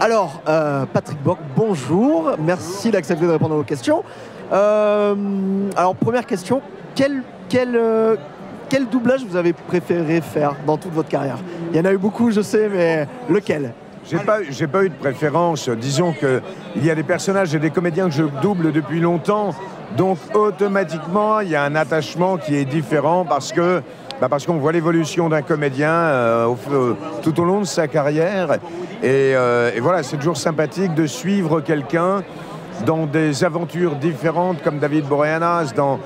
Alors, euh, Patrick Bock, bonjour. Merci d'accepter de répondre à vos questions. Euh, alors, première question, quel, quel, euh, quel doublage vous avez préféré faire dans toute votre carrière? Il y en a eu beaucoup, je sais, mais lequel? J'ai pas, j'ai pas eu de préférence. Disons que il y a des personnages et des comédiens que je double depuis longtemps, donc automatiquement il y a un attachement qui est différent parce que bah parce qu'on voit l'évolution d'un comédien euh, euh, tout au long de sa carrière et, euh, et voilà c'est toujours sympathique de suivre quelqu'un dans des aventures différentes comme David Boreanaz dans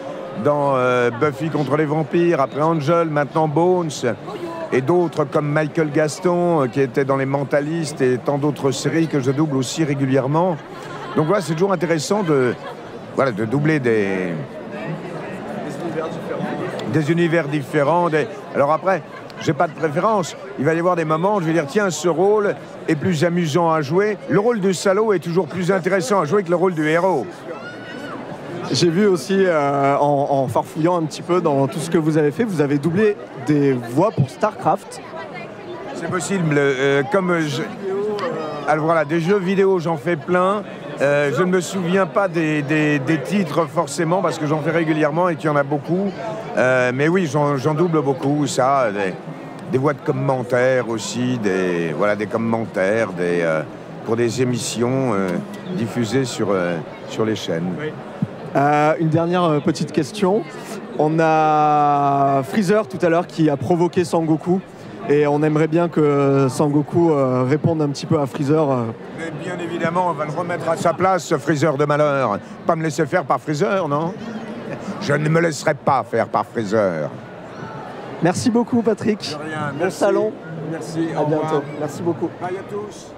dans Buffy contre les vampires, après Angel, maintenant Bones et d'autres comme Michael Gaston qui était dans Les Mentalistes et tant d'autres séries que je double aussi régulièrement. Donc voilà, c'est toujours intéressant de, voilà, de doubler des, des univers différents. des- Alors après, j'ai pas de préférence. Il va y avoir des moments où je vais dire tiens, ce rôle est plus amusant à jouer. Le rôle du salaud est toujours plus intéressant à jouer que le rôle du héros. J'ai vu aussi, euh, en, en farfouillant un petit peu dans tout ce que vous avez fait, vous avez doublé des voix pour StarCraft. C'est possible. le- euh, comme je... Alors voilà, des jeux vidéo, j'en fais plein. Euh, je ne me souviens pas des, des- titres forcément parce que j'en fais régulièrement et qu'il y en a beaucoup. Euh, mais oui, j'en double beaucoup. Ça, des, voix de commentaires aussi, des voilà, des commentaires, des euh, pour des émissions diffusées sur sur les chaînes. Une dernière petite question. On a Freezer tout à l'heure qui a provoqué Sangoku. Et on aimerait bien que Sangoku euh, réponde un petit peu à Freezer. Mais bien évidemment, on va le remettre à sa place, ce Freezer de malheur. Pas me laisser faire par Freezer, non? Je ne me laisserai pas faire par Freezer. Merci beaucoup Patrick. rien, Bon salon. Merci, À bientôt. Merci beaucoup. Bye à tous.